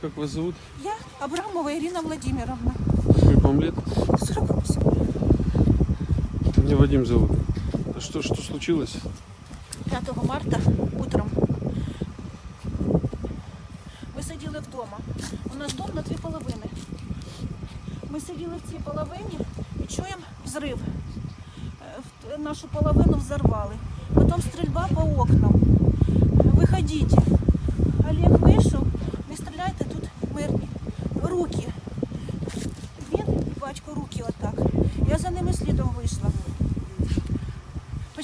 Как вас зовут? Я Абрамова Ирина Владимировна. Сколько вам лет? 48. Меня Вадим зовут. А что, что случилось? 5 марта утром ми сиділи вдома. У нас дом на дві половини. Ми сиділи в цій половині і чуємо взрив. Е, Нашу половину взорвали. Потім стрільба по окнам.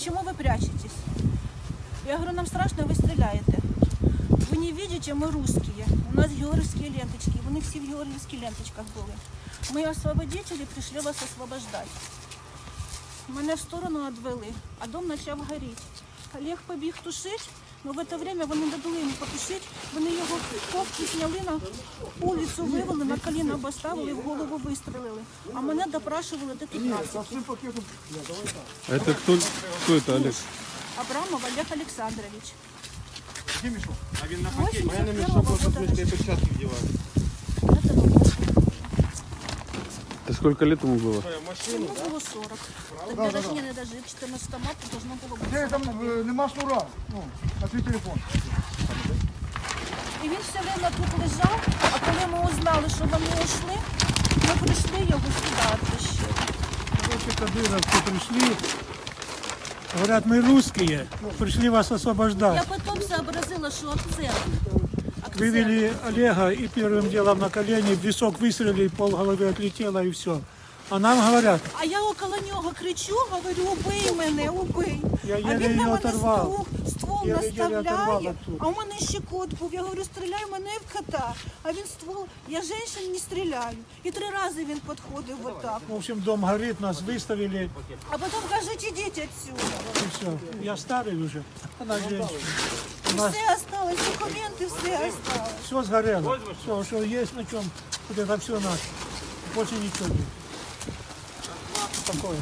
Почему вы прячетесь? Я говорю, нам страшно, ви стріляєте. Ви не видите, ми русские. У нас георгиевские ленточки. Вони всі в георгиевских ленточках були. Ми освободителі прийшли вас освобождати. Мене в сторону відвели, а дом почав горіти. Олег побіг тушити, але в це время вони не дали йому потушити. Вони його ковки зняли на вулицю, вивели, на коліна поставили, в голову вистрелили. А мене допрашували до 15. Это кто, кто это, Олег? Абрамов Олег Олександрович. А він на 81 года перчатки вдівати. сколько лет ему было? Ему було 40. Так я навіть не дожив. 14 марта должно було бути. Де там е, нема шнура? Ну, на свій телефон. І він все время тут лежав, а коли ми узнали, що вони ушли, ми прийшли його сюди відтащили. Эти кадыровцы пришли, говорят, мы русские, пришли вас освобождать. Я потім сообразила, що акцент. Акцент. Вывели Олега и первым делом на колени, в висок выстрелили, пол головы отлетело и все. А нам говорят, А я около нього кричу, говорю, убий мене, убий. Я а єле він на її мене оторвав. ствол, ствол Єле-єле оторвав наставляє, оттуда. а у мене ще кот був. Я говорю, стріляй мене в кота. А він ствол, я женщин не стріляю. І три рази він підходив отак. в общем, дом горит, нас выставили А потім кажуть, ідіть отсюда. и все. Я старый уже, она женщина. І все осталось, документи, все осталось. все сгорело, все, что есть на чем, вот это все наше. Больше ничего нет. Такое.